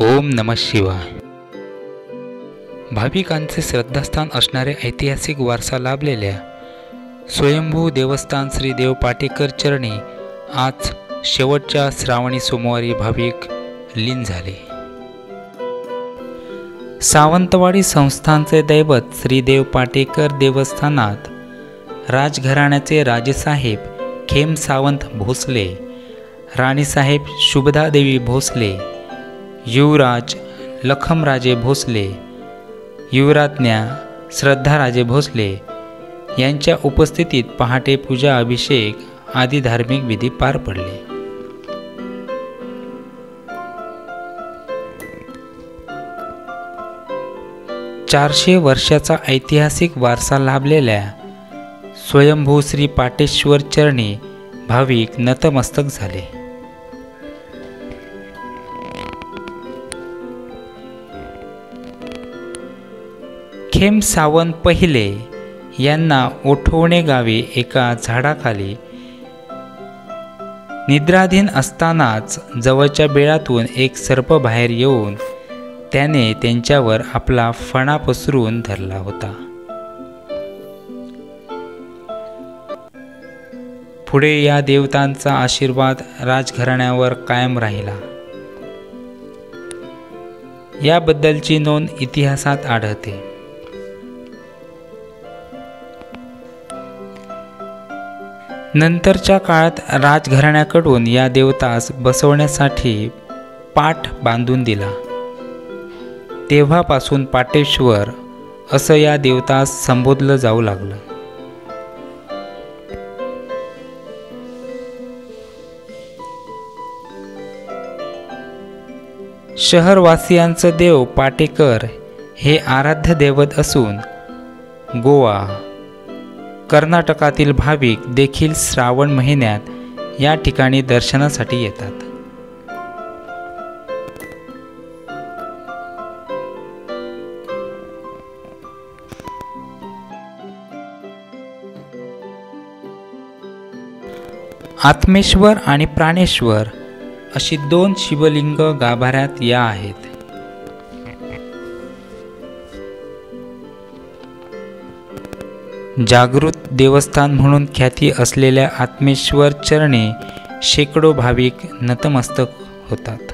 ओम नम शिवाय. भाविकांचे श्रद्धास्थान असणारे ऐतिहासिक वारसा लाभलेल्या स्वयंभू देवस्थान श्री देव पाटेकर चरणी आज शेवटच्या श्रावणी सोमवारी भाविक लीन झाले. सावंतवाडी संस्थांचे दैवत श्रीदेव पाटेकर देवस्थानात राजघराण्याचे राजेसाहेब खेम सावंत भोसले राणीसाहेब शुभदादेवी भोसले युवराज लखमराजे भोसले युवराज्ञा श्रद्धाराजे भोसले यांच्या उपस्थितीत पहाटे पूजा अभिषेक आदी धार्मिक विधी पार पडले. चारशे वर्षाचा ऐतिहासिक वारसा लाभलेल्या स्वयंभू श्री पाटेश्वर चरणी भाविक नतमस्तक झाले. खेम सावंत पहिले यांना ओठवणे गावी एका झाडाखाली निद्राधीन असतानाच जवळच्या बेळातून एक सर्प बाहेर येऊन त्याने त्यांच्यावर आपला फणा पसरून धरला होता. पुढे या देवतांचा आशीर्वाद राजघराण्यावर कायम राहिला. याबद्दलची नोंद इतिहासात आढळते. नंतरच्या काळात राजघराण्याकडून या देवतास बसवण्यासाठी पाठ बांधून दिला. तेव्हापासून पाटेश्वर असं या देवतास संबोधलं जाऊ लागलं. शहरवासियांचं देव पाटेकर हे आराध्य दैवत असून गोवा कर्नाटकातील भाविक देखील श्रावण महिन्यात या ठिकाणी दर्शनासाठी येतात. आत्मेश्वर आणि प्राणेश्वर अशी दोन शिवलिंग गाभाऱ्यात या आहेत. जागृत देवस्थान म्हणून ख्याती असलेल्या आत्मेश्वर चरणे शेकडो भाविक नतमस्तक होतात.